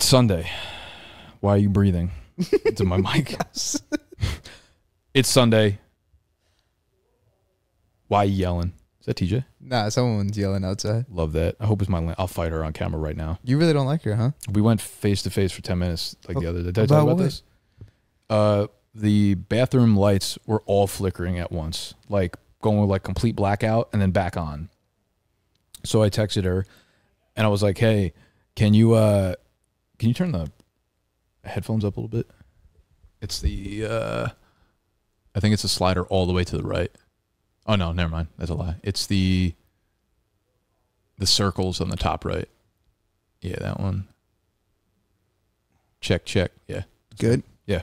It's Sunday. Why are you breathing into my mic? it's Sunday. Why are you yelling? Is that TJ? Nah, someone's yelling outside. Love that. I hope it's my. la- I'll fight her on camera right now. You really don't like her, huh? We went face to face for ten minutes like the other day. Did I talk about what? this? Uh, the bathroom lights were all flickering at once, like going with like complete blackout and then back on. So I texted her, and I was like, "Hey, can you uh, can you turn the headphones up a little bit? It's the uh, I think it's a slider all the way to the right. Oh no, never mind. That's a lie. It's the the circles on the top right. Yeah, that one. Check, check. Yeah. Good. Yeah.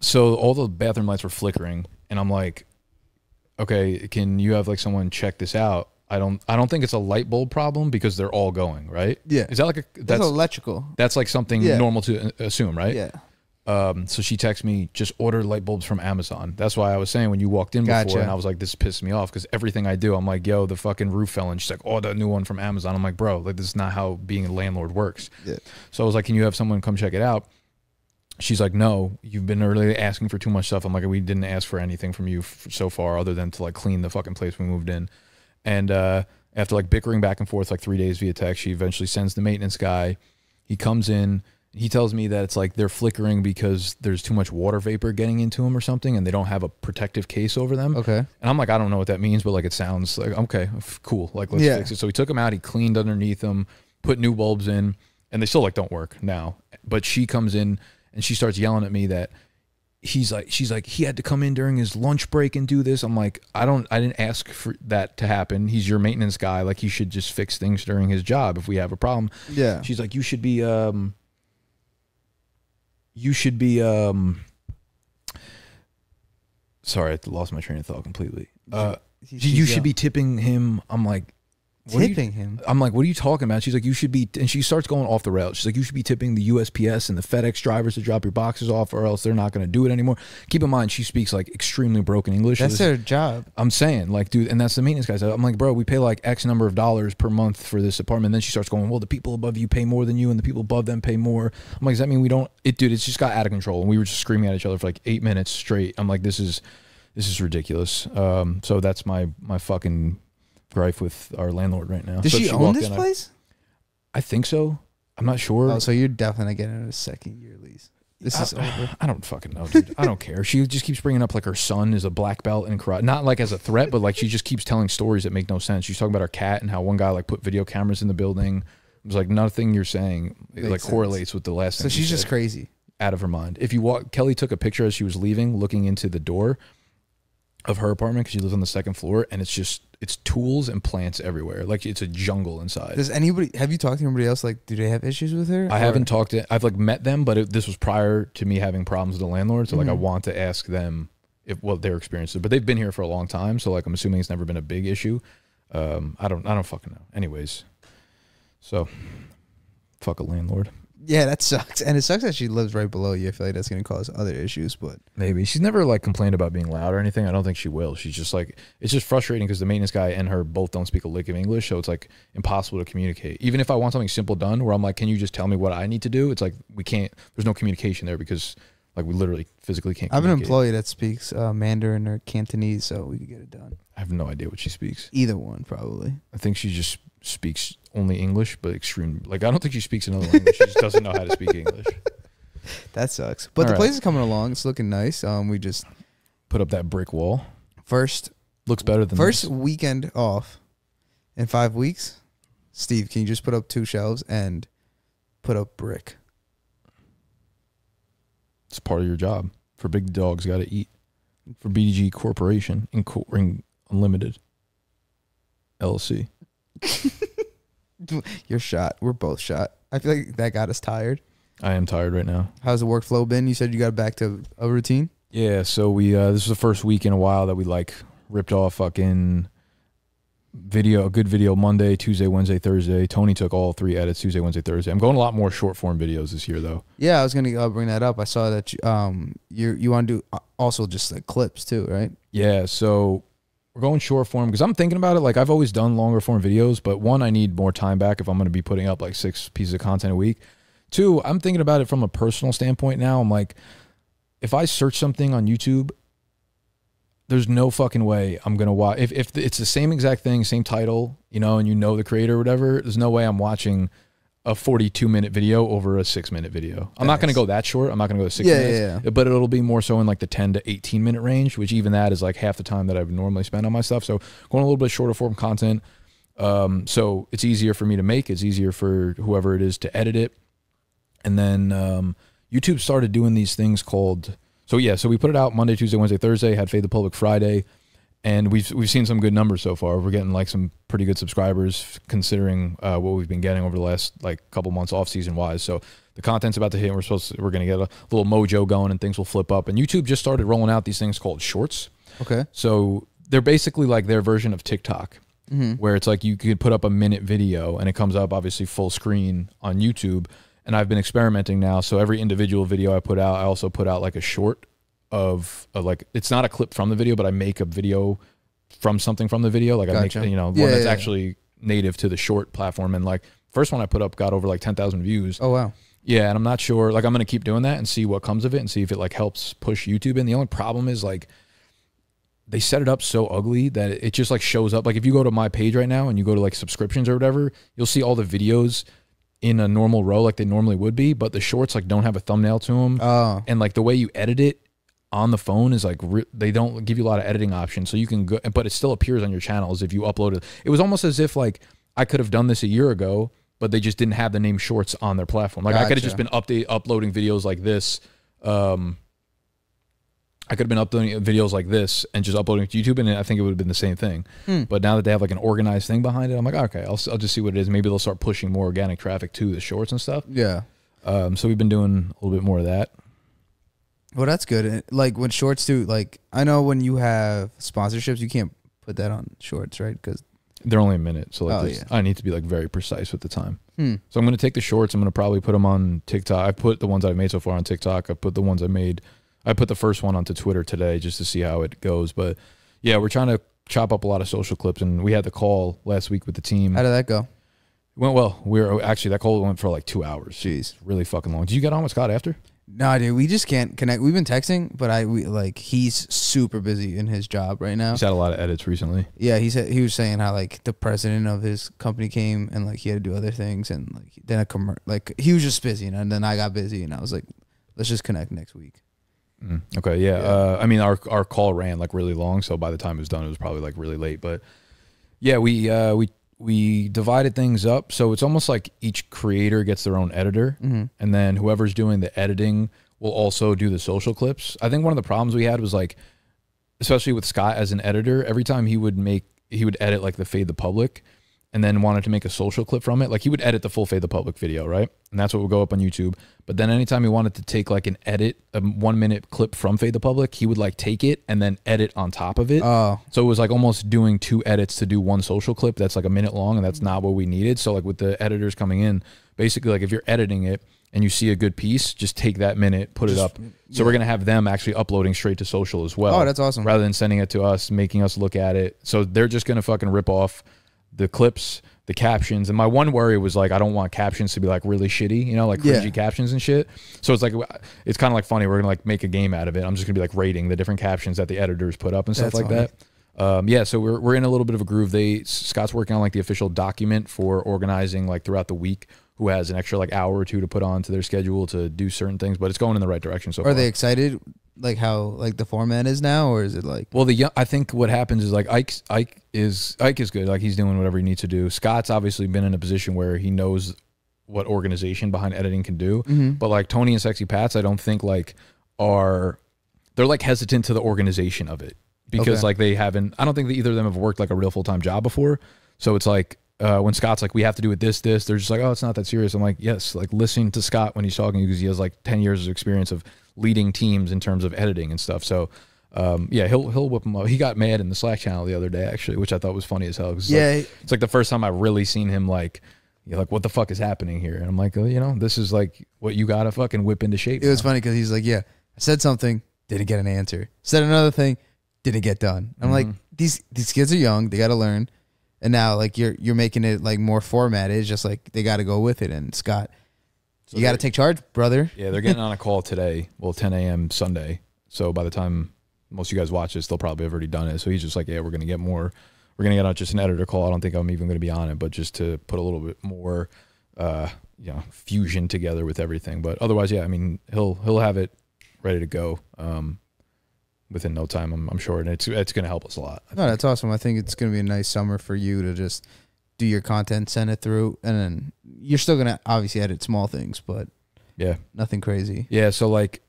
So all the bathroom lights were flickering, and I'm like, okay, can you have like someone check this out? I don't, I don't think it's a light bulb problem because they're all going right. Yeah. Is that like a That's that's electrical. that's like something Yeah. normal to assume, right? Yeah. Um. So she texted me, just order light bulbs from Amazon. That's why I was saying when you walked in before, Gotcha. and I was like, this pissed me off because everything I do, I'm like, yo, the fucking roof fell, and she's like, oh, that new one from Amazon. I'm like, bro, like this is not how being a landlord works. Yeah. So I was like, "Can you have someone come check it out?" She's like, "No, you've been really asking for too much stuff." I'm like, "We didn't ask for anything from you so far, other than to like clean the fucking place we moved in." And uh, after like bickering back and forth like three days via text, she eventually sends the maintenance guy. He comes in. He tells me that it's like they're flickering because there's too much water vapor getting into them or something, and they don't have a protective case over them. Okay. And I'm like, I don't know what that means, but like it sounds like okay, cool. Like let's Yeah. fix it. So he took them out. He cleaned underneath them, put new bulbs in, and they still like don't work now. But she comes in and she starts yelling at me that he's like, she's like, he had to come in during his lunch break and do this. I'm like, I don't, I didn't ask for that to happen. He's your maintenance guy. Like he should just fix things during his job if we have a problem. Yeah. She's like, you should be, um, you should be, um, sorry, I lost my train of thought completely. Uh, you should be tipping him. I'm like, are you- tipping him. I'm like, what are you talking about? She's like, you should be, and she starts going off the rails. She's like, you should be tipping the USPS and the FedEx drivers to drop your boxes off, or else they're not going to do it anymore. Keep in mind, she speaks like extremely broken English. That's their job. I'm saying, like, dude, and that's the maintenance guys. I'm like, bro, we pay like X number of dollars per month for this apartment. And then she starts going, well, the people above you pay more than you, and the people above them pay more. I'm like, does that mean we don't? It, dude, it's just got out of control, and we were just screaming at each other for like eight minutes straight. I'm like, this is, this is ridiculous. Um, so that's my my fucking gripe with our landlord right now. Does So she if own this in, place? I think so. I'm not sure. Oh, so you're definitely getting a second year lease. This is over. I don't fucking know, dude. I don't care. She just keeps bringing up like her son is a black belt in karate. Not like as a threat, but like she just keeps telling stories that make no sense. She's talking about her cat and how one guy like put video cameras in the building. It was like nothing you're saying Makes like sense. correlates with the last So thing. she's just said. crazy. out of her mind. If you walk, Kelly took a picture as she was leaving, looking into the door of her apartment because she lives on the second floor, and it's just it's tools and plants everywhere. Like it's a jungle inside. Does anybody have you talked to anybody else? Like, do they have issues with her? I Or- haven't talked to. I've like met them, but it, this was prior to me having problems with the landlord. So like, I Mhm. want to ask them if what their experience is. But they've been here for a long time, so like, I'm assuming it's never been a big issue. Um, I don't. I don't fucking know. Anyways, so fuck a landlord. Yeah, that sucks, and it sucks that she lives right below you. I feel like that's gonna cause other issues, but Maybe she's never like complained about being loud or anything. I don't think she will. She's just like it's just frustrating because the maintenance guy and her both don't speak a lick of English, so it's like impossible to communicate. Even if I want something simple done, where I'm like, "Can you just tell me what I need to do?" It's like we can't. There's no communication there because like we literally physically can't. I have an employee that speaks uh, Mandarin or Cantonese, so we could get it done. I have no idea what she speaks. Either one, probably. I think she just speaks only English, but extreme. Like I don't think she speaks another language. she just doesn't know how to speak English. That sucks. But All the right. place is coming along. It's looking nice. Um, we just Put up that brick wall. first Looks better than first this. weekend off in five weeks. Steve, can you just put up two shelves and put up brick? It's part of your job. For big dogs, got to eat. For BDG Corporation, Ring Unlimited, LLC. You're shot. We're both shot. I feel like that got us tired. I am tired right now. How's the workflow been? You said you got back to a routine. Yeah, so we uh this was the first week in a while that we like ripped off fucking video, a good video Monday, Tuesday, Wednesday, Thursday. Tony took all three edits Tuesday, Wednesday, Thursday. I'm going a lot more short form videos this year though. Yeah, I was gonna uh, bring that up. I saw that you, um you you want to do uh, also just like clips too, right? Yeah, so we're going short form because I'm thinking about it. Like I've always done longer form videos, but one, I need more time back if I'm going to be putting up like six pieces of content a week. Two, I'm thinking about it from a personal standpoint now. I'm like, if I search something on YouTube, there's no fucking way I'm gonna watch. If if it's the same exact thing, same title, you know, and you know the creator or whatever, there's no way I'm watching a 42 minute video over a six minute video. I'm not gonna go that short. I'm not gonna go to six Yeah, minutes. yeah, But it'll be more so in like the 10 to 18 minute range, which even that is like half the time that I would normally spend on my stuff. So going a little bit shorter form content. Um, so it's easier for me to make. It's easier for whoever it is to edit it. And then um, YouTube started doing these things called. So yeah, so we put it out Monday, Tuesday, Wednesday, Thursday. Had Fade the Public Friday, and we've we've seen some good numbers so far. We're getting like some pretty good subscribers considering uh, what we've been getting over the last like couple months off season wise. So the content's about to hit. And we're supposed to, we're gonna get a little mojo going, and things will flip up. And YouTube just started rolling out these things called Shorts. Okay. So they're basically like their version of TikTok Mm-hmm. where it's like you could put up a minute video and it comes up obviously full screen on YouTube. And I've been experimenting now. So every individual video I put out, I also put out like a short of, of like it's not a clip from the video, but I make a video from something from the video. Like I make you know Yeah, one that's yeah. actually native to the short platform. And like first one I put up got over like ten thousand views. Oh wow. Yeah, and I'm not sure. Like, I'm gonna keep doing that and see what comes of it, and see if it like helps push YouTube. And the only problem is like they set it up so ugly that it just like shows up. Like, if you go to my page right now and you go to like subscriptions or whatever, you'll see all the videos in a normal row like they normally would be, but the shorts like don't have a thumbnail to them, Oh. and like the way you edit it on the phone is like re- they don't give you a lot of editing options, so you can go, but it still appears on your channels if you uploaded. It it was almost as if like I could have done this a year ago, but they just didn't have the name Shorts on their platform. Like I could have just been update uploading videos like this. Um, I could have been uploading videos like this and just uploading to YouTube, and I think it would have been the same thing. Hmm. But now that they have like an organized thing behind it, I'm like, okay, I'll, I'll just see what it is. Maybe they'll start pushing more organic traffic to the shorts and stuff. Yeah. Um, so we've been doing a little bit more of that. Well, that's good. Like when shorts do, like I know when you have sponsorships, you can't put that on shorts, right? Because They're only a minute, so like Oh, this- yeah. I need to be like very precise with the time. hmm. So I'm gonna take the shorts. I'm gonna probably put them on TikTok. I put the ones I've made so far on TikTok. I put the ones I made. I put the first one onto Twitter today just to see how it goes. But yeah, we're trying to chop up a lot of social clips, and we had the call last week with the team. how did that go? went well. We were actually that call went for like two hours. Jeez. Really fucking long. Did you get on with Scott after? No, dude, we just can't connect. We've been texting, but I we like he's super busy in his job right now. He's had a lot of edits recently. Yeah, he said he was saying how like the president of his company came and like he had to do other things and like then a commer- like he was just busy and then I got busy and I was like, let's just connect next week. Mm, okay, yeah. Yeah. Uh, I mean, our our call ran like really long, so by the time it was done, it was probably like really late. But yeah, we uh, we we divided things up, so it's almost like each creator gets their own editor, Mm-hmm. and then whoever's doing the editing will also do the social clips. I think one of the problems we had was like, especially with Scott as an editor, every time he would make he would edit like the fade the public, and then wanted to make a social clip from it. Like he would edit the full fade the public video, right? And that's what would go up on YouTube. But then anytime he wanted to take like an edit, a one minute clip from fade the public, he would like take it and then edit on top of it. Oh, So it was like almost doing two edits to do one social clip that's like a minute long, and that's not what we needed. So like with the editors coming in, basically like if you're editing it and you see a good piece, just take that minute, put it up. So we're gonna have them actually uploading straight to social as well. oh, that's awesome. rather than sending it to us, making us look at it. So they're just gonna fucking rip off the clips, the captions. And my one worry was like I don't want captions to be like really shitty, you know, like Yeah. cringy captions and shit. So it's like it's kind of like funny. We're gonna like make a game out of it. I'm just gonna be like rating the different captions that the editors put up and stuff That's like funny. that. Um, yeah, so we're we're in a little bit of a groove. They Scott's working on like the official document for organizing like throughout the week. Who has an extra like hour or two to put on to their schedule to do certain things, but it's going in the right direction so Are far. they excited like how like the format is now or is it like Well, the young, I think what happens is like Ike Ike is Ike is good. Like he's doing whatever he needs to do. Scott's obviously been in a position where he knows what organization behind editing can do. Mhm. But like Tony and Sexy Pats, I don't think like are they're like hesitant to the organization of it because Okay. like they haven't. I don't think that either of them have worked like a real full time job before. So it's like. Uh, when Scott's like, we have to do it this, this, they're just like, oh, it's not that serious. I'm like, yes, like listening to Scott when he's talking because he has like 10 years of experience of leading teams in terms of editing and stuff. So, um, yeah, he'll he'll whip him up. He got mad in the Slack channel the other day actually, which I thought was funny as hell. it's Yeah, like, it's like the first time I've really seen him like, you're like, what the fuck is happening here? And I'm like, oh, you know, this is like what you gotta fucking whip into shape. it was funny because he's like, yeah, I said something, didn't get an answer. Said another thing, didn't get done. I'm like, Mhm. these these kids are young, they got to learn, and now like you're you're making it like more formatted. It's just like they got to go with it. And Scott, So you got to take charge, brother. Yeah, they're getting on a call today. Well, 10 a.m. Sunday. So by the time most of you guys watch this, they'll probably have already done it. So he's just like, yeah, we're gonna get more. We're gonna get on just an editor call. I don't think I'm even gonna be on it, but just to put a little bit more, uh, you know, fusion together with everything. But otherwise, yeah, I mean, he'll he'll have it ready to go um, within no time. I'm, I'm sure, and it's it's gonna help us a lot. No, that's awesome. I think it's gonna be a nice summer for you to just do your content, send it through, and then you're still gonna obviously edit small things, but Yeah, nothing crazy. yeah. So like.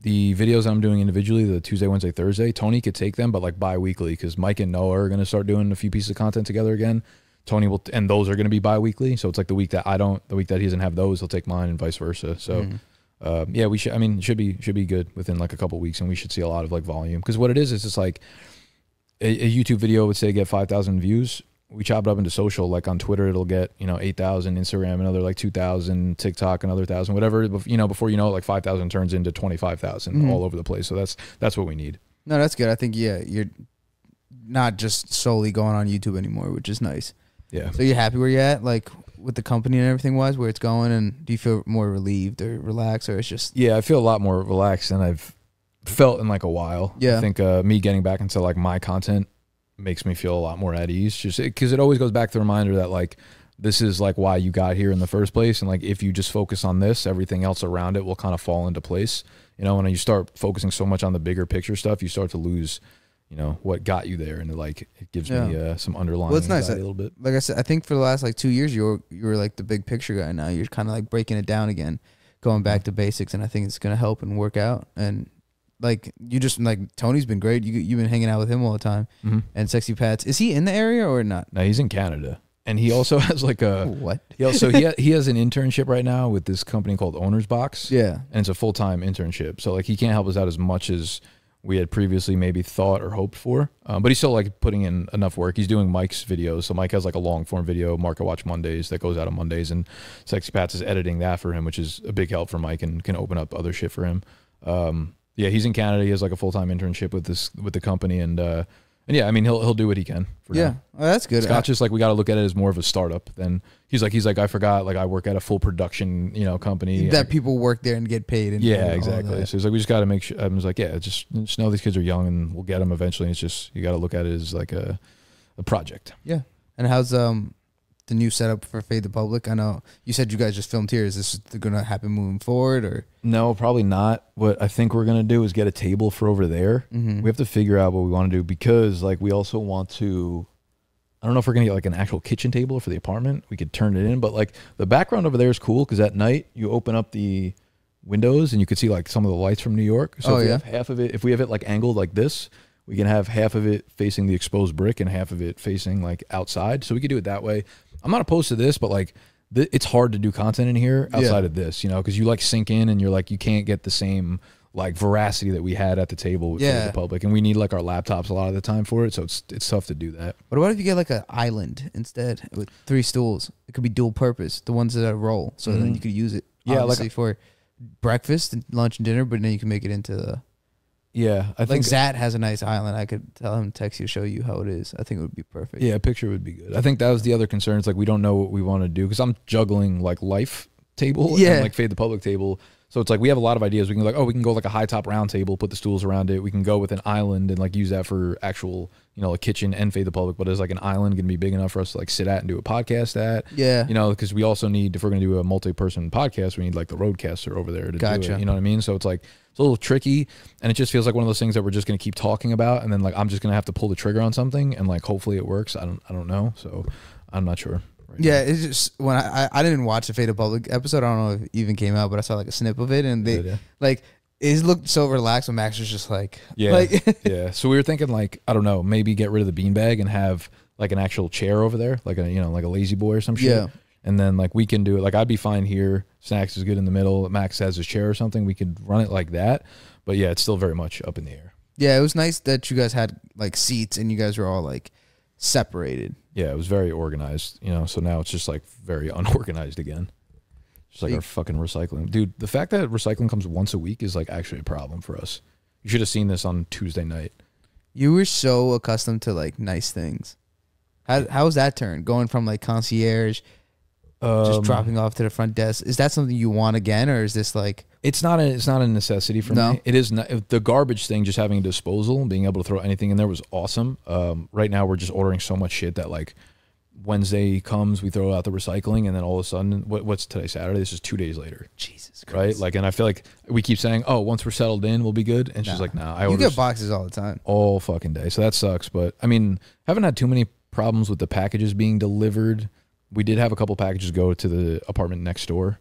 The videos I'm doing individually, the Tuesday, Wednesday, Thursday, Tony could take them, but like bi-weekly because Mike and Noah are going to start doing a few pieces of content together again. Tony will, and those are going to be bi-weekly. So it's like the week that I don't, the week that he doesn't have those, he'll take mine and vice versa. So, Mhm. Uh, yeah, we should, I mean, it should be, should be good within like a couple weeks and we should see a lot of like volume. Cause what it is, is just like a, a YouTube video would say get 5,000 views. We chop it up into social, like on Twitter, it'll get, you know, 8,000, Instagram, another like 2,000, TikTok, another thousand, whatever, you know, before you know it, like 5,000 turns into 25,000 Mhm. all over the place. So that's, that's what we need. No, that's good. I think yeah, you're not just solely going on YouTube anymore, which is nice. Yeah. So you're happy where you're at, like with the company and everything wise, where it's going, and do you feel more relieved or relaxed, or it's just Yeah, I feel a lot more relaxed than I've felt in like a while. Yeah. I think uh, me getting back into like my content makes me feel a lot more at ease. Just because it always goes back to the reminder that like this is like why you got here in the first place, and like if you just focus on this, everything else around it will kind of fall into place. You know, when you start focusing so much on the bigger picture stuff, you start to lose. You know what got you there, and it, like it gives me uh, some underlying. Well, it's nice a little bit. like I said. I think for the last like two years, you were you were like the big picture guy. Now you're kind of like breaking it down again, going back to basics, and I think it's gonna help and work out. And like you just like Tony's been great. You you've been hanging out with him all the time, Mhm. and Sexy Pats. Is he in the area or not? no he's in Canada, and he also has like a. what? Yeah, so he ha- he has an internship right now with this company called OwnersBox. Yeah. and it's a full time internship. So like he can't help us out as much as we had previously maybe thought or hoped for. Um, but he's still like putting in enough work. He's doing Mike's videos. So Mike has like a long form video, Market Watch Mondays that goes out on Mondays, and Sexy Pats is editing that for him, which is a big help for Mike and can open up other shit for him. Um, yeah, he's in Canada. He has like a full time internship with this with the company, and uh, and yeah, I mean he'll he'll do what he can. For Yeah. now. Oh, that's good. Scott's just like we got to look at it as more of a startup. Then he's like he's like I forgot like I work at a full production you know company that people work there and get paid. And yeah, exactly. So he's like, we just got to make sure. I was like, yeah, just just know these kids are young and we'll get them eventually. It's just you got to look at it as like a a project. Yeah. And how's um the new setup for Fade the Public? I know you said you guys just filmed here. Is this going to happen moving forward or? No, probably not. What I think we're gonna do is get a table for over there. Mhm. We have to figure out what we want to do because like we also want to. I don't know if we're gonna get like an actual kitchen table for the apartment. We could turn it in, but like the background over there is cool because at night you open up the windows and you could see like some of the lights from New York. So Oh, if we yeah? have half of it, if we have it like angled like this, we can have half of it facing the exposed brick and half of it facing like outside. So we could do it that way. I'm not opposed to this, but like th- it's hard to do content in here Yeah. outside of this, you know, because you like sink in and you're like you can't get the same like veracity that we had at the table with Yeah. the public, and we need like our laptops a lot of the time for it. So it's it's tough to do that. But what if you get like an island instead with three stools? It could be dual purpose, the ones that roll, so then Mhm. you could use it. Yeah, like- for breakfast, and lunch, and dinner. But then you can make it into the Yeah, I like think Zat has a nice island. I could tell him text you show you how it is. I think it would be perfect. Yeah, a picture would be good. I think that was the other concern. It's like we don't know what we want to do because I'm juggling like life table Yeah. and like fade the public table. So it's like we have a lot of ideas. We can like, oh, we can go like a high top round table, put the stools around it. We can go with an island and like use that for actual, you know, a kitchen and fade the public. But is like an island going to be big enough for us to like sit at and do a podcast at? Yeah. You know, because we also need if we're going to do a multi-person podcast, we need like the RodeCaster over there to do Gotcha. it. You know what I mean? So it's like it's a little tricky, and it just feels like one of those things that we're just going to keep talking about, and then like I'm just going to have to pull the trigger on something, and like hopefully it works. I don't I don't know, so I'm not sure. right Yeah, it's just when I, I I didn't watch the Fade of Public episode. I don't know if it even came out, but I saw like a snip of it, and they oh, Yeah, like it looked so relaxed. when Max was just like, yeah, like yeah. So we were thinking like I don't know, maybe get rid of the beanbag and have like an actual chair over there, like a you know like a lazy boy or some shit. yeah, And then like we can do it. Like I'd be fine here. Snacks is good in the middle. Max has his chair or something. We could run it like that. But yeah, it's still very much up in the air. yeah. It was nice that you guys had like seats and you guys were all like separated. Yeah, it was very organized, you know. So now it's just like very unorganized again. Just like You- our fucking recycling, dude. The fact that recycling comes once a week is like actually a problem for us. You should have seen this on Tuesday night. You were so accustomed to like nice things. How how was that turn going from like concierge just Um, dropping off to the front desk. Is that something you want again, or is this like It's not a it's not a necessity for No? me. It is not the garbage thing. Just having a disposal and being able to throw anything in there was awesome. Um, right now we're just ordering so much shit that like Wednesday comes, we throw out the recycling, and then all of a sudden, what, what's today? Saturday. This is two days later, Jesus Christ! right? Like, and I feel like we keep saying, "Oh, once we're settled in, we'll be good," and she's like, "Nah, I you get boxes all the time. all fucking day. So that sucks. But I mean, haven't had too many problems with the packages being delivered. We did have a couple packages go to the apartment next door.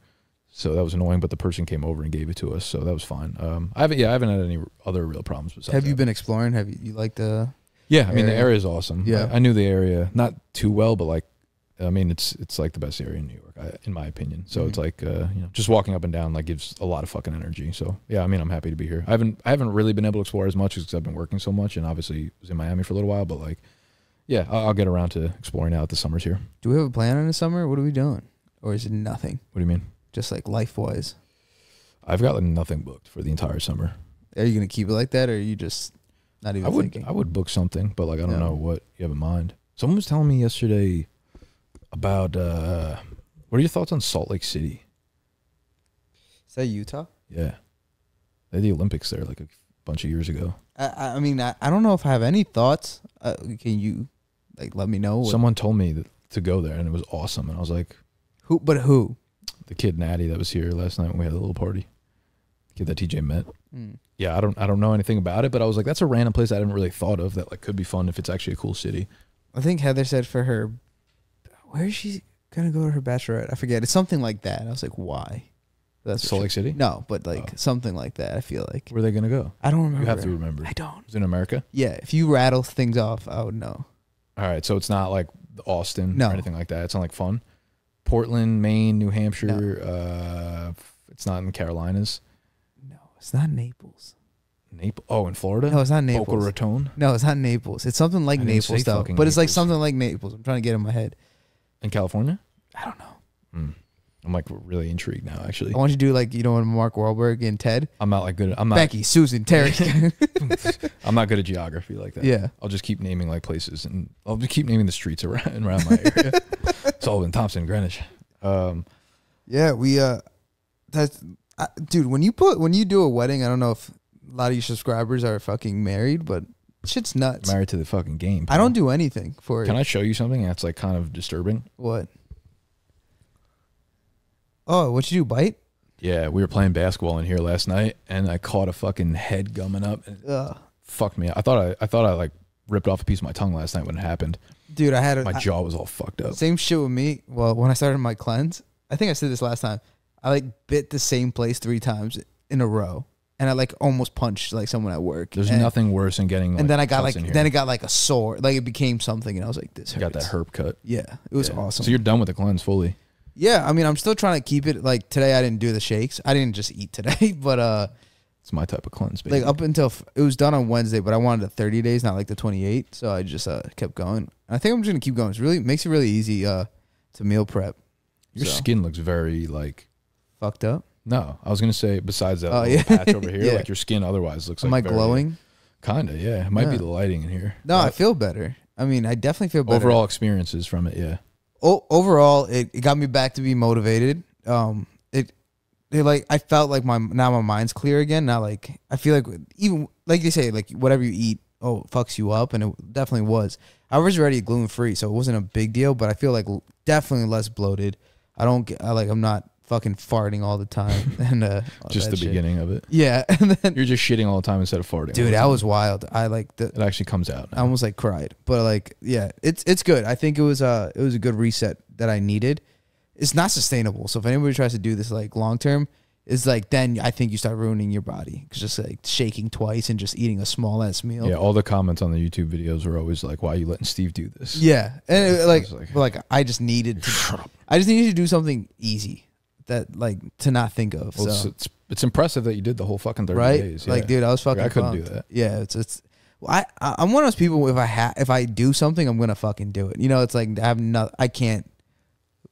So that was annoying, but the person came over and gave it to us, so that was fine. Um, I haven't, yeah, I haven't had any other real problems. Besides Have you that. been exploring? Have you, you like the? Yeah, I mean the area? is awesome. Yeah. I, I knew the area not too well, but like, I mean it's it's like the best area in New York, I, in my opinion. So it's Mhm. like, uh, you know, just walking up and down like gives a lot of fucking energy. So yeah, I mean I'm happy to be here. I haven't I haven't really been able to explore as much because I've been working so much, and obviously was in Miami for a little while. But like, yeah, I'll, I'll get around to exploring now that the summer's here. Do we have a plan in the summer? What are we doing, or is it nothing? What do you mean? Just like life wise, I've got like nothing booked for the entire summer. are you gonna keep it like that, or are you just not even I would thinking? I would book something, but like I don't know what you have in mind. Someone was telling me yesterday about uh what are your thoughts on Salt Lake City? Is that Utah? Yeah, they had the Olympics there like a bunch of years ago. I, I I mean, I, I don't know if I have any thoughts. Uh, can you like let me know? What, Someone told me that, to go there, and it was awesome. And I was like, who? But who? the kid Natty that was here last night when we had a little party, the kid that TJ met. Mm. Yeah, I don't I don't know anything about it, but I was like, that's a random place I hadn't really thought of that like could be fun if it's actually a cool city. I think Heather said for her, where is she gonna go to her bachelorette? I forget. It's something like that. I was like, why? That's Salt Lake City. No, but like Oh. something like that. I feel like Where are they gonna go? I don't remember. You have to remember. I don't. It's in America. Yeah, if you rattle things off, I would know. All right, so it's not like Austin No. or anything like that. It's not like fun. Portland, Maine, New Hampshire. Uh, it's not in the Carolinas. No, it's not Naples. Naples. Oh, in Florida. No, it's not Naples. Boca Naples. Raton No, it's not Naples. It's something like Naples though. But it's like something like Naples. I'm trying to get in my head. in California. I don't know. Hmm. I'm like really intrigued now. Actually, I want you to do like you know Mark Wahlberg and Ted, I'm not like good. At, I'm not. Becky, Susan, Terry. I'm not good at geography like that. yeah. I'll just keep naming like places, and I'll just keep naming the streets around around my area. Sullivan, Thompson, Greenwich. Um, Yeah, we uh that's I, dude, when you put when you do a wedding, I don't know if a lot of your subscribers are fucking married, but shit's nuts. married to the fucking game. I don't do anything for Can it. I show you something that's like kind of disturbing? What? Oh, what you do? Bite? Yeah, we were playing basketball in here last night, and I caught a fucking head gumming up, and Ugh. fucked me. I thought I, I thought I like ripped off a piece of my tongue last night when it happened. Dude, I had a My I- jaw was all fucked up. same shit with me. Well, when I started my cleanse, I think I said this last time. I like bit the same place three times in a row, and I like almost punched like someone at work. There's and, nothing worse than getting. Like, And then I got like then it got like a sore, like it became something, and I was like, this I got that hurts. herp cut. Yeah, it was Yeah. awesome. So you're done with the cleanse fully. Yeah, I mean, I'm still trying to keep it like today. I didn't do the shakes. I didn't just eat today, but uh, It's my type of cleanse, baby. like up until f- it was done on Wednesday, but I wanted the 30 days, not like the 28. So I just uh kept going. And I think I'm just gonna keep going. It's really makes it really easy uh to meal prep. Your So, skin looks very like. fucked up. No, I was gonna say besides that Oh, little yeah. patch over here, Yeah. like your skin otherwise looks Am like I very- glowing? Kinda, yeah. It might be Yeah. the lighting in here. No, I But feel better. I mean, I definitely feel better. overall experiences from it, yeah. Overall, it, it got me back to be motivated. Um, it, it like I felt like my now my mind's clear again. Now like I feel like even like they say like whatever you eat, oh it fucks you up, and it definitely was. I was already gluten free, so it wasn't a big deal. But I feel like definitely less bloated. I don't get I like I'm not fucking farting all the time and uh Just the shit. beginning of it. Yeah, and then You're just shitting all the time instead of farting. dude, that was wild. I like the It actually comes out. I almost like cried, but like yeah, it's it's good. I think it was uh it was a good reset that I needed. It's not sustainable, so if anybody tries to do this like long term, it's like then I think you start ruining your body because just like shaking twice and just eating a small ass meal. Yeah, all the comments on the YouTube videos were always like, "Why are you letting Steve do this?" Yeah, and it, like like- like, I just needed to. I just needed to do something easy that like to not think of. Well, it's, so it's it's impressive that you did the whole fucking thirty right, days. like dude, I was Like, fucking. I couldn't do that. Yeah, it's it's. I I'm one of those people. If I ha- if I do something, I'm gonna fucking do it. You know, it's like I have no. I can't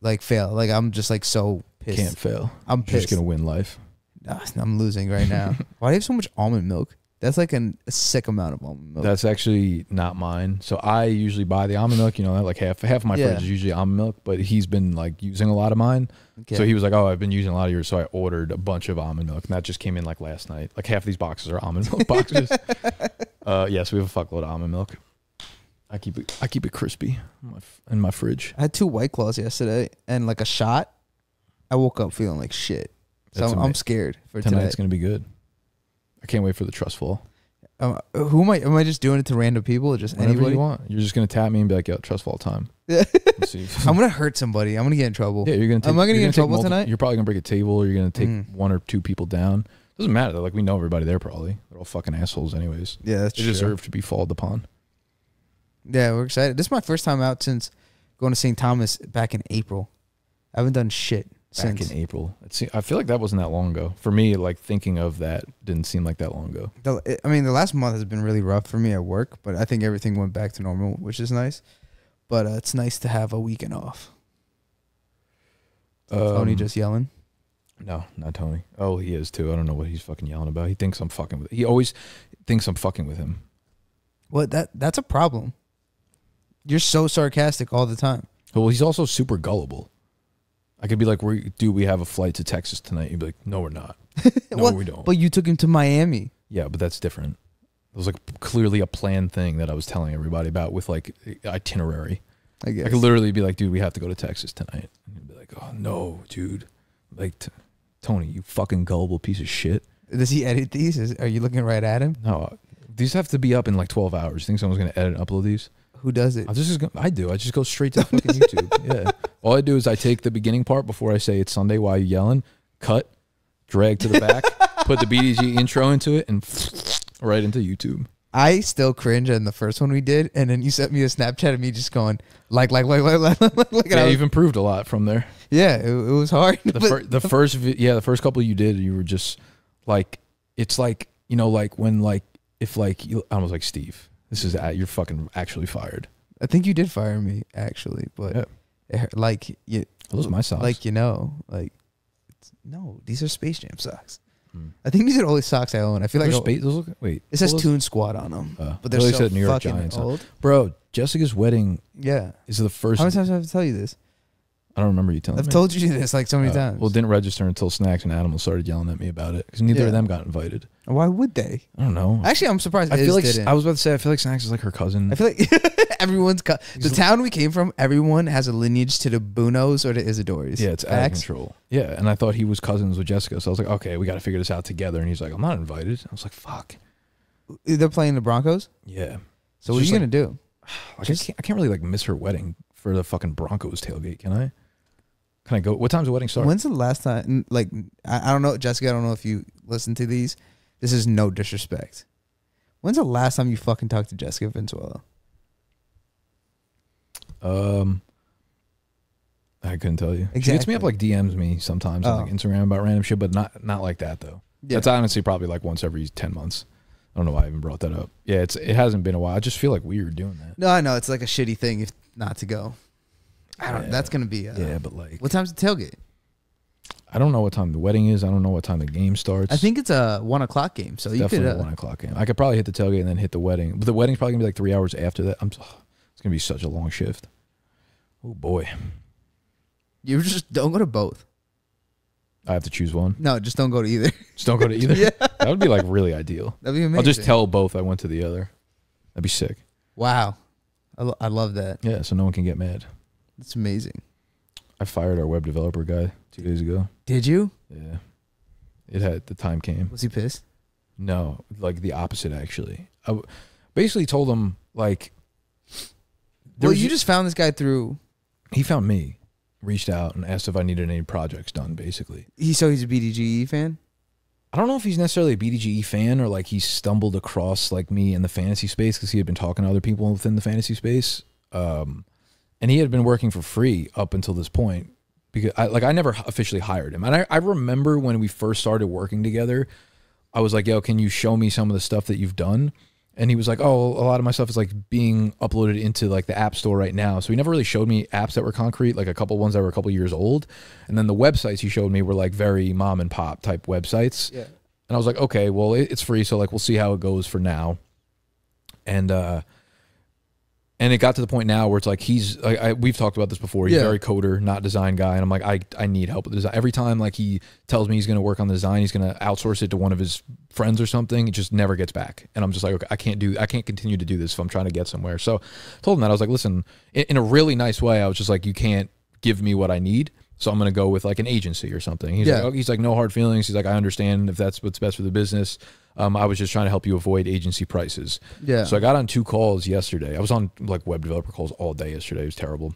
like fail. Like I'm just like so pissed. Can't fail. I'm You're just gonna win life. I'm losing right now. Why do you have so much almond milk? That's like an, a sick amount of almond milk. That's actually not mine. So I usually buy the almond milk. You know, like half half of my Yeah. fridge is usually almond milk, but he's been like using a lot of mine. okay. So he was like, "Oh, I've been using a lot of yours." So I ordered a bunch of almond milk, and that just came in like last night. Like half of these boxes are almond milk boxes. uh, yes, we have a fuckload of almond milk. I keep it. I keep it crispy in my, f- in my fridge. I had two white claws yesterday and like a shot. I woke up feeling like shit. So That's I'm, ama- I'm scared for today. Tonight's gonna be good. I can't wait for the trust fall. Um, who am I? Am I just doing it to random people or just Whenever anybody? you want, you're just gonna tap me and be like, "Yo, trust fall time." I'm gonna hurt somebody. I'm gonna get in trouble. Yeah, you're gonna. Take, Am I gonna get in trouble multi- tonight? You're probably gonna break a table, or you're gonna take Mm. one or two people down. Doesn't matter. though. Like we know everybody there. Probably they're all fucking assholes, anyways. Yeah, that's They true. deserve to be followed upon. Yeah, we're excited. This is my first time out since going to St. Thomas back in April. I haven't done shit Back since. in April, it se- I feel like that wasn't that long ago. For me, like thinking of that didn't seem like that long ago. The, I mean, the last month has been really rough for me at work, but I think everything went back to normal, which is nice. But uh, it's nice to have a weekend off. Tony Um, just yelling. no, not Tony. Oh, he is too. I don't know what he's fucking yelling about. He thinks I'm fucking with. He always thinks I'm fucking with him. Well, that that's a problem. You're so sarcastic all the time. Well, he's also super gullible. I could be like, "We do we have a flight to Texas tonight?" You'd be like, "No, we're not. No, Well, we don't." But you took him to Miami. Yeah, but that's different. It was like clearly a planned thing that I was telling everybody about with like itinerary. I guess. I could literally be like, dude, we have to go to Texas tonight. And he'd be like, oh, no, dude. Like, t- Tony, you fucking gullible piece of shit. Does he edit these? Is, are you looking right at him? No, uh, these have to be up in like 12 hours. You think someone's going to edit and upload these? Who does it? I just, go- I do. I just go straight to fucking YouTube. Yeah. All I do is I take the beginning part before I say it's Sunday. Why are you yelling? Cut, drag to the back, put the BDG intro into it, and right into YouTube. I still cringe on the first one we did, and then you sent me a Snapchat of me just going like, like, like, like, like, like, like I Yeah, was- you've improved a lot from there. yeah, it, it was hard. the, fir- the first vi- yeah the first couple you did you were just like it's like you know like when like if like you I was like Steve this is at you're fucking actually fired I think you did fire me actually, but Yeah. it like you, those are my socks like you know, like it's, no, these are Space Jam socks. Hmm. I think these are the only socks I own. I feel like Those I- space, those look, wait it says those, Toon Squad on them, uh, but they're they so New York fucking Giants old. bro Jessica's wedding Yeah. is the first How many times have I have to tell you this? I don't remember you telling me. I've me told you this like so many Uh, times. well didn't register until Snacks and Animals started yelling at me about it because neither Yeah. of them got invited Why would they? I don't know Actually, I'm surprised. I feel like didn't. I was about to say I feel like Snacks is like her cousin I feel like everyone's co- the town we came from. Everyone has a lineage to the Bunos or the Isadoris. Yeah, it's out of Facts? control. Yeah, and I thought he was cousins with Jessica, so I was like, okay, we got to figure this out together. And he's like, I'm not invited. I was like, fuck. They're playing the Broncos. Yeah. So what are you gonna do? Like, I, can't, I can't really like miss her wedding for the fucking Broncos tailgate, can I? Can I go? What time's the wedding start? When's the last time? Like, I, I don't know, Jessica. I don't know if you listen to these. This is no disrespect. When's the last time you fucking talked to Jessica Vinzuela? Um, I couldn't tell you. She hits me up like DMs me sometimes on like Oh. Instagram about random shit, but not not like that though. Yeah. That's honestly probably like once every ten months. I don't know why I even brought that up. Yeah, it's it hasn't been a while. I just feel like weird doing that. No, I know it's like a shitty thing if not to go. I don't. Yeah. That's gonna be. Uh, yeah, but like What time's the tailgate? I don't know what time the wedding is. I don't know what time the game starts. I think it's a one o'clock game. So you could. Uh, a one o'clock game. I could probably hit the tailgate and then hit the wedding, but the wedding's probably gonna be like three hours after that. I'm. It's gonna be such a long shift. Oh boy, you just don't go to both. I have to choose one. No, just don't go to either. Just don't go to either. yeah, That would be like really ideal. that'd be amazing. I'll just tell both I went to the other. That'd be sick. Wow, I, lo- I love that. Yeah, so no one can get mad. That's amazing. I fired our web developer guy two days ago. Did you? Yeah, it had the time came. Was he pissed? No, like the opposite actually. I w- basically told him like. well, you just found this guy through. he found me, reached out and asked if I needed any projects done. Basically, He so he's a BDGE fan. I don't know if he's necessarily a BDGE fan or like he stumbled across like me in the fantasy space because he had been talking to other people within the fantasy space. Um, and he had been working for free up until this point because I like I never officially hired him. And I, I remember when we first started working together, I was like, yo, can you show me some of the stuff that you've done? And he was like, oh, a lot of my stuff is like being uploaded into like the app store right now. So he never really showed me apps that were concrete, like a couple ones that were a couple years old. And then the websites he showed me were like very mom and pop type websites. Yeah. And I was like, okay, well, it's free, so like we'll see how it goes for now. And uh, and it got to the point now where it's like he's I, I we've talked about this before. He's Yeah. very coder, not design guy, and I'm like, I I need help with design. Every time like he tells me he's going to work on the design, he's going to outsource it to one of his friends or something. It just never gets back, and I'm just like, okay, I can't do, I can't continue to do this if I'm trying to get somewhere. So, I told him that I was like, listen, in, in a really nice way, I was just like, you can't give me what I need. So I'm going to go with like an agency or something. He's Yeah. like, oh, he's like, no hard feelings. He's like, I understand if that's what's best for the business. Um, I was just trying to help you avoid agency prices. Yeah. So I got on two calls yesterday. I was on like web developer calls all day yesterday. It was terrible.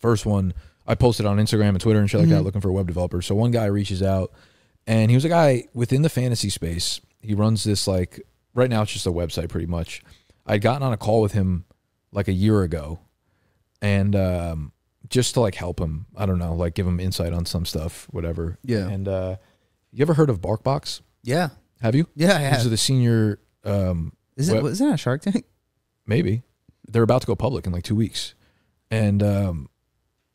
First one, I posted on Instagram and Twitter and shit like that, looking for a web developer. So one guy reaches out, and he was a guy within the fantasy space. He runs this like right now it's just a website pretty much. I'd gotten on a call with him like a year ago, and um, just to like help him. I don't know, like give him insight on some stuff, whatever. Yeah. And uh, you ever heard of BarkBox? yeah. Have you? Yeah. I have. These are the senior. Um, Is it? Wasn't that a Shark Tank? Maybe they're about to go public in like two weeks, and um,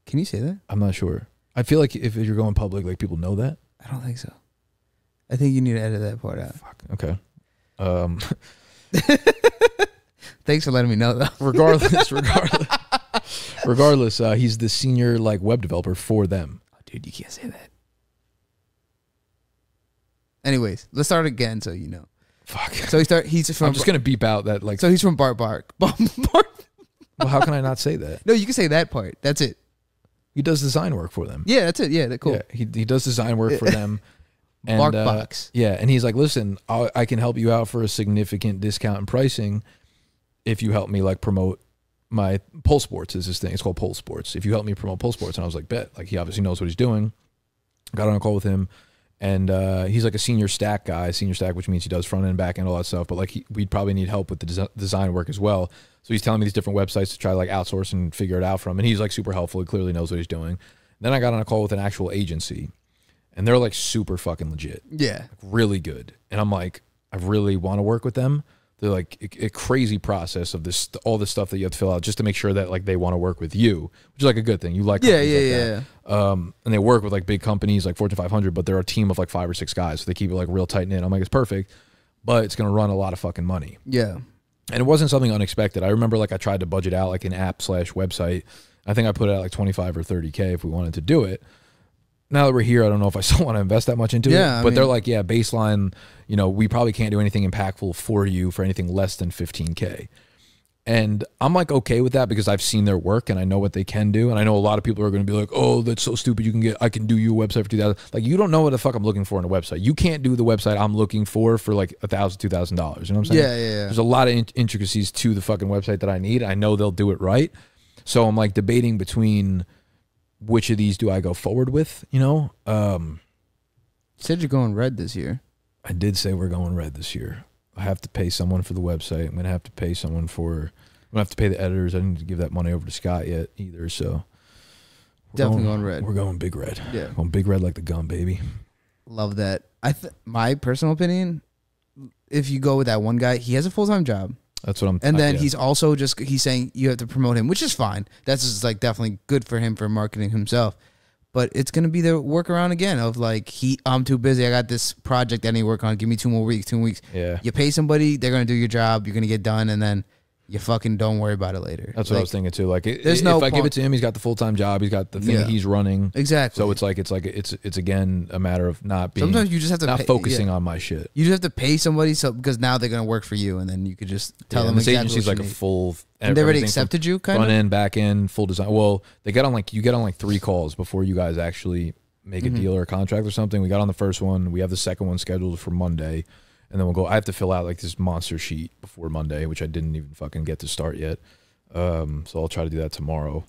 Can you say that? I'm not sure. I feel like if you're going public, like people know that. I don't think so. I think you need to edit that part out. Fuck. Okay. Um, Thanks for letting me know, though. regardless, regardless, regardless, uh, he's the senior like web developer for them. Oh, dude, you can't say that. Anyways, let's start again so you know. Fuck. So he start. He's from. I'm just gonna beep out that like. so he's from Bart Bark. Bart. well, how can I not say that? No, you can say that part. That's it. He does design work for them. Yeah, that's it. Yeah, that cool. Yeah, he he does design work for them. And, uh, BarkBox. yeah, and he's like, listen, i I can help you out for a significant discount in pricing if you help me like promote my Pole Sports is this thing. It's called Pole Sports. If you help me promote Pole Sports, and I was like, bet. Like he obviously knows what he's doing. Got on a call with him, and uh, he's like a senior stack guy. Senior stack, which means he does front end, back end, all that stuff. But like he, we'd probably need help with the desi- design work as well. So he's telling me these different websites to try to like outsource and figure it out from. And he's like super helpful. He clearly knows what he's doing. Then I got on a call with an actual agency, and they're like super fucking legit Yeah. really good. And I'm like, I really want to work with them. They're like a, a crazy process of this, all the stuff that you have to fill out just to make sure that like they want to work with you, which is like a good thing. You like, Yeah, yeah, like yeah. that. Um, and they work with like big companies like Fortune 500, but they're a team of like five or six guys, so they keep it like real tight knit. I'm like, it's perfect, but it's gonna run a lot of fucking money Yeah. and it wasn't something unexpected. I remember like I tried to budget out like an app slash website. I think I put it at like 25 or 30K if we wanted to do it. Now that we're here, I don't know if I still want to invest that much into Yeah, it. I But they're like, yeah, baseline, you know, we probably can't do anything impactful for you for anything less than 15K. And I'm like okay with that because I've seen their work and I know what they can do. And I know a lot of people are going to be like, "Oh, that's so stupid. You can get, I can do your website for two thousand. Like, you don't know what the fuck I'm looking for in a website. You can't do the website I'm looking for for like a thousand, two thousand dollars. You know what I'm saying? Yeah, yeah, yeah. There's a lot of in- intricacies to the fucking website that I need. I know they'll do it right. So I'm like debating between which of these do I go forward with. You know, um, You said you're going red this year. I did say we're going red this year. I have to pay someone for the website. I'm gonna have to pay someone for. I'm gonna have to pay the editors. I didn't need to give that money over to Scott yet either. So we're Definitely going red. We're going big red. Yeah. Going big red like the gun, baby. Love that. I th- my personal opinion, if you go with that one guy, he has a full time job, That's what I'm. and then yeah. he's also just he's saying you have to promote him, which is fine. That's just like definitely good for him for marketing himself. But it's gonna be the workaround again of like he I'm too busy. I got this project I need to work on. Give me two more weeks, two weeks. Yeah. You pay somebody, they're gonna do your job. You're gonna get done, and then you fucking don't worry about it later. That's what I was thinking too. Like, it, there's if no I give it to him, he's got the full time job. He's got the thing Yeah. he's running. Exactly. So it's like it's like it's it's again a matter of not being sometimes you just have to not pay, focusing yeah. on my shit. You just have to pay somebody so because now they're gonna work for you, and then you could just tell Yeah, them this exactly agency's like you a full. And they already accepted you, kind front of. end, back end, full design. Well, they get on like you get on like three calls before you guys actually make a Mhm. deal or a contract or something. We got on the first one. We have the second one scheduled for Monday, and then we'll go. I have to fill out like this monster sheet before Monday, which I didn't even fucking get to start yet. Um, so I'll try to do that tomorrow.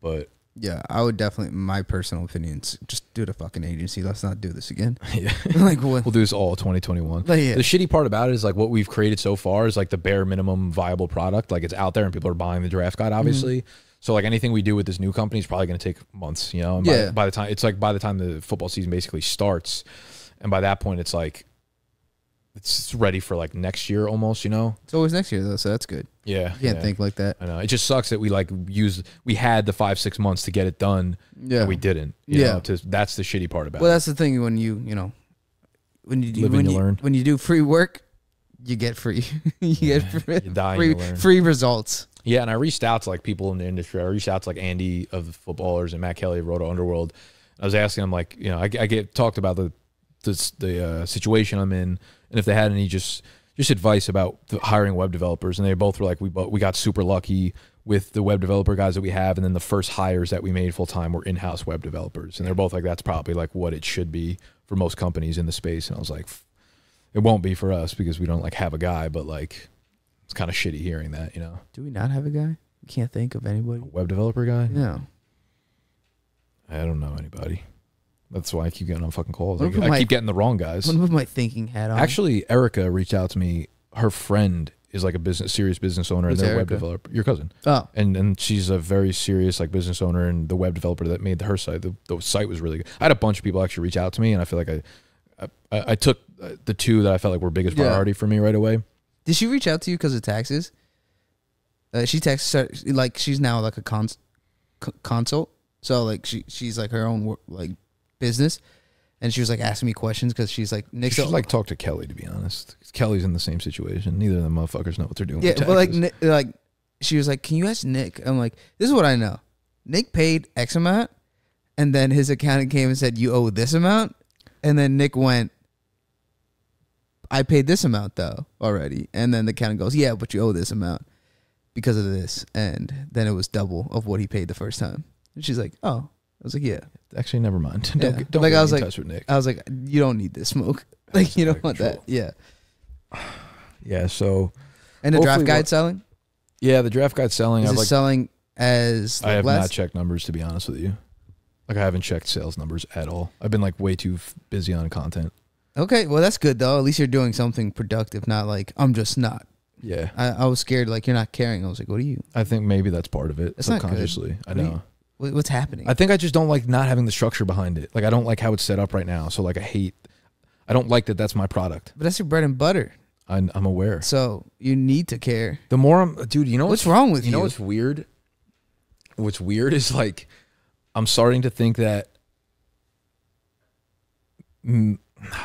But Yeah, I would definitely. My personal opinions, just do the fucking agency. Let's not do this again. yeah, like what? we'll do this all 2021. Like, yeah. The shitty part about it is like what we've created so far is like the bare minimum viable product. Like it's out there and people are buying the draft guide, obviously. So like anything we do with this new company is probably going to take months, you know. And by, Yeah. by the time it's like by the time the football season basically starts, and by that point it's like it's ready for like next year almost, you know. It's always next year though, so that's good. Yeah, You can't yeah. think like that. I know it just sucks that we like used we had the five six months to get it done, Yeah. and we didn't. You Yeah. know, to, that's the shitty part about well, it. that's the thing when you you know, when you do when you learn. when you do free work, you get free you get free, free, free results. Yeah, and I reached out to like people in the industry. I reached out to like Andy of the footballers and Matt Kelly of RotoUnderworld. I was asking them like, you know, I, I get talked about the the, the uh, situation I'm in, and if they had any just just advice about the hiring web developers, and they both were like, we we got super lucky with the web developer guys that we have, and then the first hires that we made full time were in house web developers, and they're both like, that's probably like what it should be for most companies in the space, and I was like, it won't be for us because we don't like have a guy, but like it's kind of shitty hearing that, you know, Do we not have a guy? We can't think of anybody. web developer guy. No. I don't know anybody. That's why I keep getting on fucking calls. I, I my- keep getting the wrong guys. I'm put my thinking hat on. Actually, Erica reached out to me. Her friend is like a business, serious business owner, Who's and they're a web developer. Your cousin, oh, and and she's a very serious like business owner and the web developer that made her site. The, the site was really good. I had a bunch of people actually reach out to me, and I feel like I, I, I took uh, the two that I felt like were biggest Yeah. priority for me right away. did she reach out to you because of taxes? Uh, she texts like she's now like a cons- consult. So like she she's like her own like business, and she was like asking me questions because she's like You Nick's should like talk to Kelly to be honest. Kelly's in the same situation. Neither of them motherfuckers know what they're doing. yeah, but like. Nick, like she was like, can you ask Nick? I'm like, this is what I know. Nick paid X amount, and then his accountant came and said you owe this amount, and then Nick went. I paid this amount though already, and then the accountant goes, yeah, but you owe this amount because of this, and then it was double of what he paid the first time. And she's like, oh, I was like, yeah. actually, never mind. Don't, get- don't Like, I was in like- touch with Nick. I was like, you don't need this smoke. Like you don't want that. Yeah. Yeah, so And the draft guide selling yeah, the draft guide selling. is I've it like selling as I have less? not checked numbers to be honest with you. Like I haven't checked sales numbers at all. I've been like way too f- busy on content. Okay, well that's good though. At least you're doing something productive, not like I'm just not. Yeah, I, I was scared like you're not caring. I was like, what are you? I think maybe that's part of it That's subconsciously. I know. What, what's happening? I think I just don't like not having the structure behind it. Like I don't like how it's set up right now. So like I hate. I don't like that. That's my product. but that's your bread and butter. I'm, I'm aware. So you need to care. The more I'm, dude. You know What's wrong with you you? know what's weird? What's weird is like I'm starting to think that mm,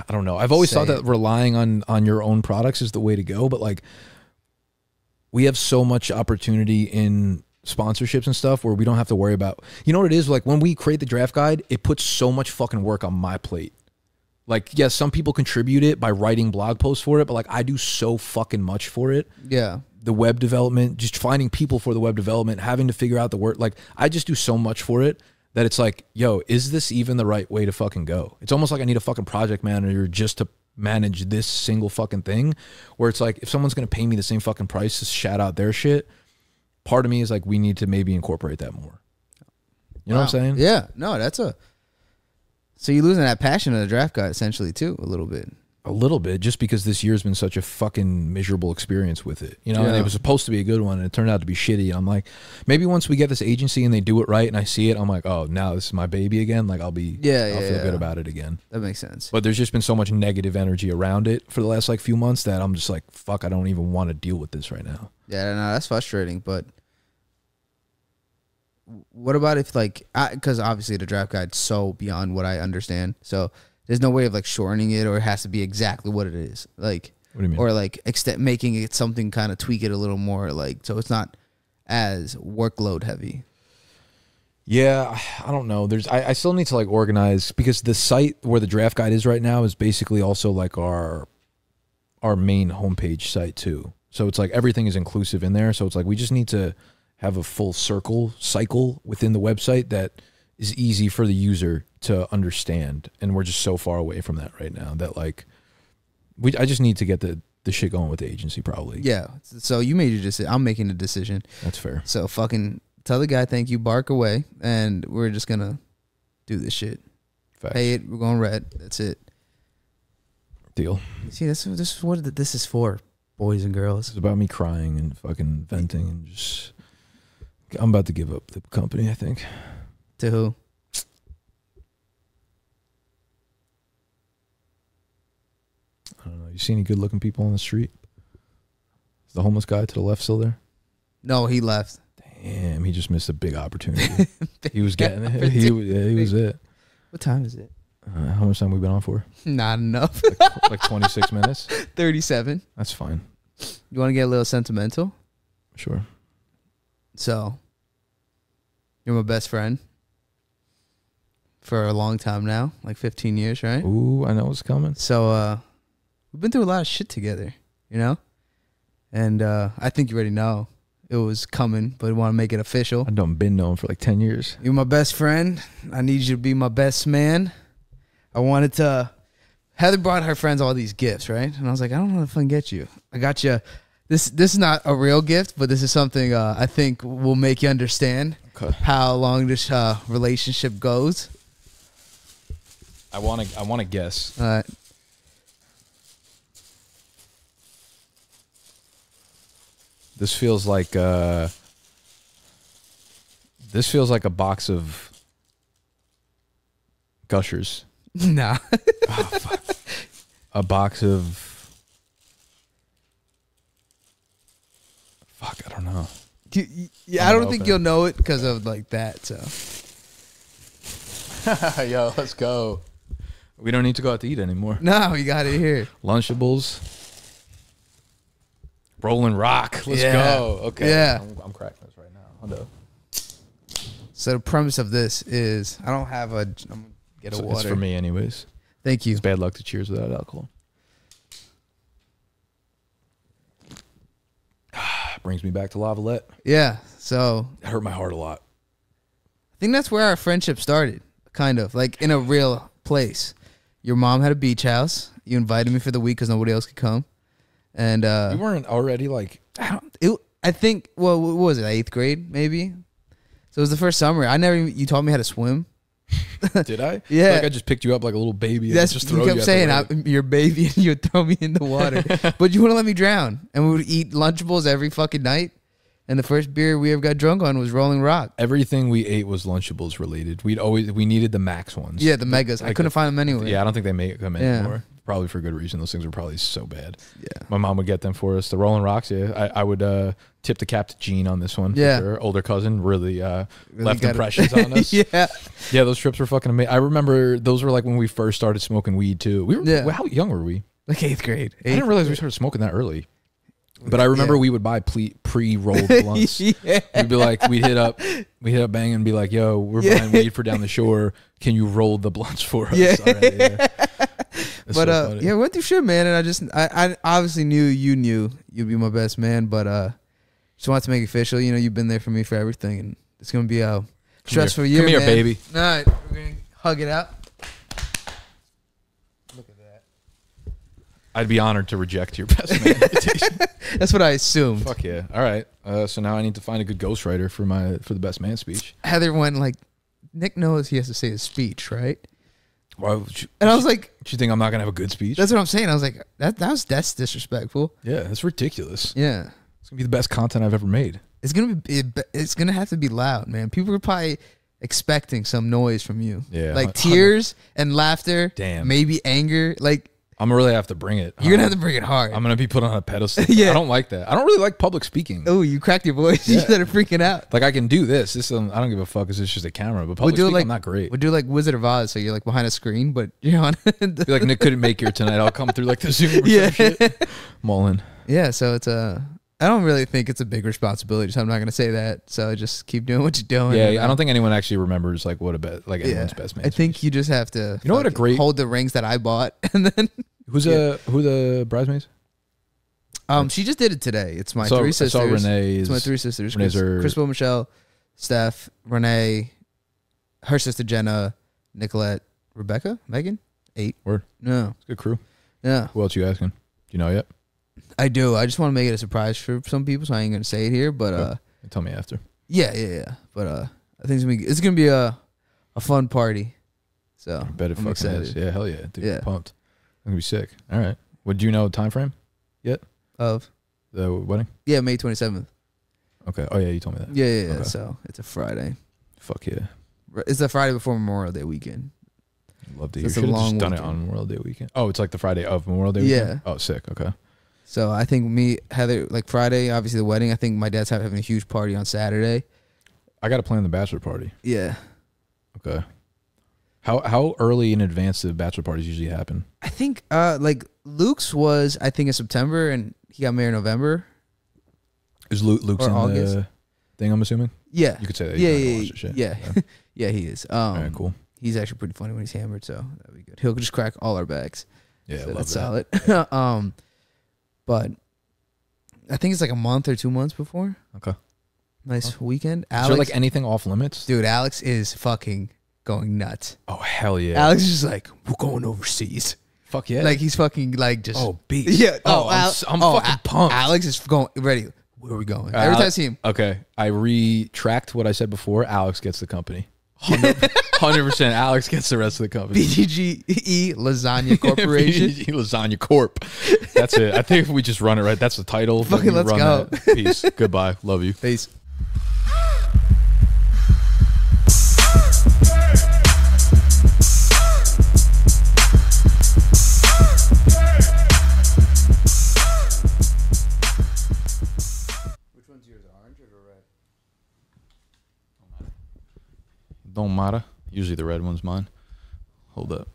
I don't know. I've always Say thought that it. relying on on your own products is the way to go, but like we have so much opportunity in sponsorships and stuff where we don't have to worry about. You know what it is? Like when we create the draft guide, it puts so much fucking work on my plate. Like yes, some people contribute it by writing blog posts for it, but like I do so fucking much for it Yeah. the web development, just finding people for the web development, having to figure out the work. Like I just do so much for it that it's like, yo, is this even the right way to fucking go? It's almost like I need a fucking project manager just to manage this single fucking thing. Where it's like, if someone's gonna pay me the same fucking price to shout out their shit, part of me is like, we need to maybe incorporate that more. You know what I'm saying? Yeah. No, that's a. So you're losing that passion of the draft guide essentially too, a little bit. A little bit, just because this year's been such a fucking miserable experience with it, you know. And it was supposed to be a good one, and it turned out to be shitty. I'm like, maybe once we get this agency and they do it right, and I see it, I'm like, oh, now this is my baby again. Like I'll be, Yeah, I'll yeah, feel good about it again. That makes sense. But there's just been so much negative energy around it for the last like few months that I'm just like, fuck, I don't even want to deal with this right now. Yeah, no, that's frustrating. But what about if like, because obviously the draft guide's so beyond what I understand. So there's no way of like shortening it, or it has to be exactly what it is. Like, What do you mean? or like extent making it something kind of tweak it a little more, like so it's not as workload heavy. Yeah, I don't know. There's I, I still need to like organize because the site where the draft guide is right now is basically also like our our main homepage site too. So it's like everything is inclusive in there. So it's like we just need to have a full circle cycle within the website that is easy for the user to understand. And we're just so far away from that right now that like we I just need to get the the shit going with the agency probably. Yeah. So you made your decision. I'm making a decision. That's fair. So fucking tell the guy thank you, bark away, and we're just gonna do this shit. Facts. Pay it. We're going red. That's it. Deal. See, this this is what this is for, boys and girls. It's about me crying and fucking venting and just. I'm about to give up the company. I think. To who? I don't know. You see any good looking people on the street? Is the homeless guy to the left still there? No, he left. Damn, he just missed a big opportunity. he was getting it. He, was- yeah, he was it. What time is it? Uh, how much time we been on for? Not enough. Like 26 minutes. 37. That's fine. You want to get a little sentimental? Sure. So, you're my best friend for a long time now, like 15 years, right? Ooh, I know what's coming. So, uh, we've been through a lot of shit together, you know? And uh, I think you already know it was coming, but we want to make it official. I done been known for like 10 years. You're my best friend. I need you to be my best man. I wanted to. Heather brought her friends all these gifts, right? And I was like, I don't know if I can get you. I got you. This this is not a real gift, but this is something uh, I think will make you understand Okay. how long this uh, relationship goes. I want to I want to guess. Uh, This feels like uh This feels like a box of gushers. nah, A box of Fuck, I don't know. You- you- yeah, I don't think you'll know it because of like that. So Yo, let's go. We don't need to go out to eat anymore. no, you got it here. Lunchables. Rolling Rock. Let's Yeah. go. Okay. Yeah. I'm, I'm cracking this right now. Hold up. So the premise of this is I don't have a. I'm gonna get a It's, water. it's for me, anyways. Thank you. It's bad luck to cheers without alcohol. Brings me back to Lavallette. Yeah. So It hurt my heart a lot. I think that's where our friendship started, kind of like in a real place. Your mom had a beach house. You invited me for the week because nobody else could come, and uh, we weren't already like I don't. It, I think. Well, what was it? Eighth grade, maybe. So it was the first summer. I never. even- You taught me how to swim. did I? Yeah. Like I just picked you up like a little baby and That's just you kept you saying I'm your baby, and you would throw me in the water, but you wouldn't let me drown. And we would eat Lunchables every fucking night. And the first beer we ever got drunk on was Rolling Rock. Everything we ate was Lunchables related. We'd always we needed the max ones. Yeah, the megas. I couldn't the- find them anywhere. Yeah, I don't think they make them anymore. Probably for good reason. Those things were probably so bad. yeah. My mom would get them for us. The Rolling Rocks, yeah. I, I would uh, tip the cap to Gene on this one. Yeah. sure. Older cousin really, uh, Really left impressions on us. yeah. yeah. those trips were fucking amazing. I remember those were like when we first started smoking weed too. We were Yeah. how young were we? Like eighth grade. I didn't realize we started smoking that early. But I remember Yeah. we would buy ple- pre-rolled blunts. yeah. We'd be like, we'd hit up, we hit up Bang and be like, "Yo, we're Yeah. buying weed for down the shore. Can you roll the blunts for us?" Yeah. Yeah. That's but so uh, funny. yeah, we went through shit, man. And I just, I, I obviously knew you knew you'd be my best man, but uh, just wanted to make it official. You know, you've been there for me for everything, and it's gonna be a stressful year. Come here, man. baby. All right, we're gonna hug it out. Look at that. I'd be honored to reject your best man invitation. That's what I assumed. Fuck yeah! All right. Uh, so now I need to find a good ghostwriter for my for the best man speech. Heather went like, Nick knows he has to say his speech, right? Why would you, And I was like, do you think I'm not gonna have a good speech? that's what I'm saying. I was like, that that was that's disrespectful. yeah, that's ridiculous. Yeah. It's gonna be the best content I've ever made. It's gonna be. It, it's gonna have to be loud, man. People are probably expecting some noise from you. Yeah, like tears and laughter. Damn. maybe anger. Like I'm gonna really have to bring it. you're gonna have to bring it hard. I'm gonna be put on a pedestal. Yeah. I don't like that. I don't really like public speaking. oh, you cracked your voice. you Yeah. started freaking out. Like I can do this. This um, I don't give a fuck. It's just a camera. But public do it speaking, like- I'm not great. We'll do like Wizard of Oz, so you're like behind a screen, but you're on. Like Nick couldn't make here tonight. I'll come through like the Zoom. Yeah. Mullen. yeah, so it's a. I don't really think it's a big responsibility, so I'm not gonna say that. So just keep doing what you're doing. Yeah, I uh, don't think anyone actually remembers like what a bet like Yeah, anyone's best man. I think you just have to. You know what a great- hold the rings that I bought, and then who's a who the bridesmaids? um, she just did it today. It's my I saw, three I sisters. saw Renee's. It's my three sisters. Renee's Chris, Crispo, Michelle, Steph, Renee, her sister Jenna, Nicolette, Rebecca, Megan. Eight. Word. No. Good crew. Yeah. Who else you asking? Do you know yet? I do. I just want to make it a surprise for some people, so I ain't gonna say it here. But uh, Okay. Tell me after. yeah, yeah, yeah. But uh, I think it's gonna be it's gonna be a a fun party. So I bet it I'm fucking excited. is. Yeah, hell yeah, dude. Yeah. I'm pumped. I'm gonna be sick. All right. Would you know the time frame? Yet of The wedding? yeah, May twenty seventh. Okay. Oh yeah, you told me that. Yeah, yeah, yeah. Okay. So it's a Friday. Fuck yeah. It's the Friday before Memorial Day weekend. Love to So hear. it's a Should have long just done it on Memorial Day weekend. Oh, it's like the Friday of Memorial Day. Yeah. Weekend? Oh, sick. Okay. So I think me Heather like Friday, obviously the wedding. I think my dad's having a huge party on Saturday. I got to plan the bachelor party. Yeah. Okay. How how early in advance do bachelor parties usually happen? I think uh like Luke's was I think in September and he got married in November. Is Luke Luke's Or in August. the thing? I'm assuming Yeah. you could say that. Yeah, yeah, shit. yeah, yeah, yeah. He is. Um, All right, cool. He's actually pretty funny when he's hammered, so that'd be good. He'll just crack all our bags. Yeah, so that's that. solid. um, but I think it's like a month or two months before. Okay. Nice weekend. Is Alex, there like anything off limits? dude, Alex is fucking going nuts. Oh hell yeah! Alex is just like, we're going overseas. Fuck yeah! Like he's fucking like just oh beast. yeah. Oh, I'm, Al- s- I'm oh, fucking pumped. Alex is going ready. Where are we going? Uh, Every time I see him, Okay, I retract what I said before. Alex gets the company. Hundred percent. Alex gets the rest of the company. BGE E Lasagna Corporation. BDGE Lasagna Corp. That's it. I think if we just run it right, that's the title. Fucking let's run go. that. Peace. Goodbye. Love you. Peace. Don't matter. Usually the red one's mine. Hold up.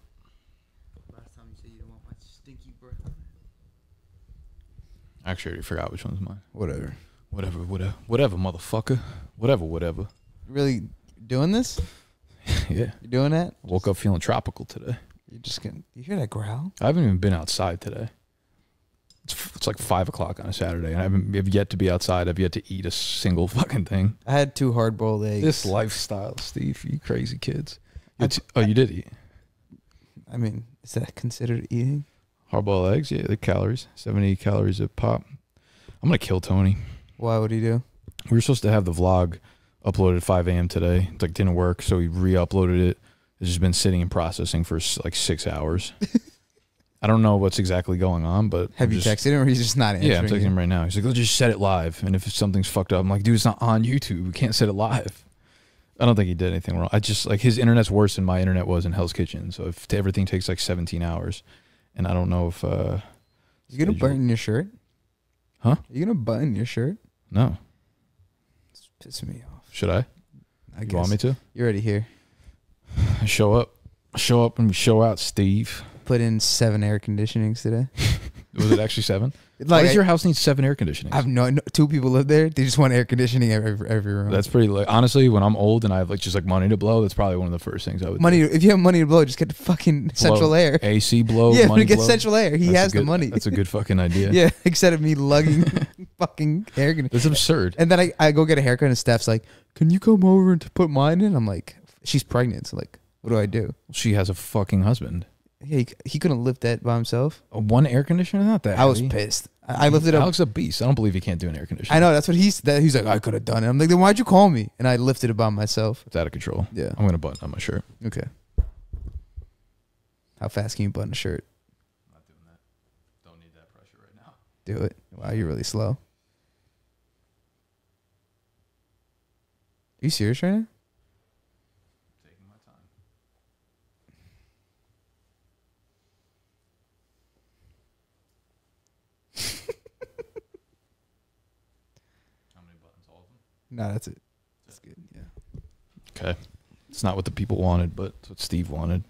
Last time you said you don't want my stinky breath. Actually, I already forgot which one's mine. Whatever. Whatever. Whatever. Whatever, motherfucker. Whatever. Whatever. Really doing this? yeah. You doing that? Woke up feeling tropical today. You just gonna you hear that growl? I haven't even been outside today. It's, it's like five o'clock on a Saturday, and I haven't have yet to be outside. I've yet to eat a single fucking thing. I had two hard boiled eggs. This lifestyle, Steve. You crazy kids. I- oh, you did eat I mean, is that considered eating? hard boiled eggs. Yeah, the calories, seventy calories a pop. I'm gonna kill Tony. Why would he do? We were supposed to have the vlog uploaded at 5 a.m. today. It like didn't work, so we re-uploaded it. It's just been sitting and processing for like six hours. I don't know what's exactly going on, but Have I'm you just- texted him or he's just not answering? Yeah, I'm texting you? him right now. He's like, let's just set it live. And if something's fucked up, I'm like, dude, it's not on YouTube. We can't set it live. I don't think he did anything wrong. I just like his internet's worse than my internet was in Hell's Kitchen. So if everything takes like 17 hours, and I don't know if uh You gonna button your shirt? Huh? Are you gonna button your shirt? no, It's pissing me off. should I? I You guess want me to? you're already here. Show up, show up, and we show out. Steve, Put in seven air conditionings today. was it actually seven? Like Why does your house need seven air conditioning? I have no, no two people live there. They just want air conditioning every every room. That's pretty. Like, honestly, when I'm old and I have like just like money to blow, that's probably one of the first things I would money. If you have money to blow, just get the fucking central air. AC blow. yeah, money get blow. central air. He That's has the money. That's a good fucking idea. yeah, instead of me lugging fucking air conditioning. That's absurd. And then I, I go get a haircut and Steph's like, "Can you come over and to put mine in?" I'm like, "She's pregnant, so like, what do I do?" She has a fucking husband. Yeah, he, he couldn't lift that by himself. One air conditioner? Not that. I was heavy. pissed. I, I lifted up. Alex a beast. I don't believe he can't do an air conditioner. I know that's what he's. That he's like, I could have done it. I'm like, then why'd you call me? And I lifted it by myself. It's out of control. Yeah. I'm gonna button on my shirt. Okay. How fast can you button a shirt? Not doing that. Don't need that pressure right now. Do it. Wow, you're really slow. Are you serious right now? Taking my time. How many buttons? All of them. No, that's it. That's good. Yeah. Okay. It's not what the people wanted, but it's what Steve wanted.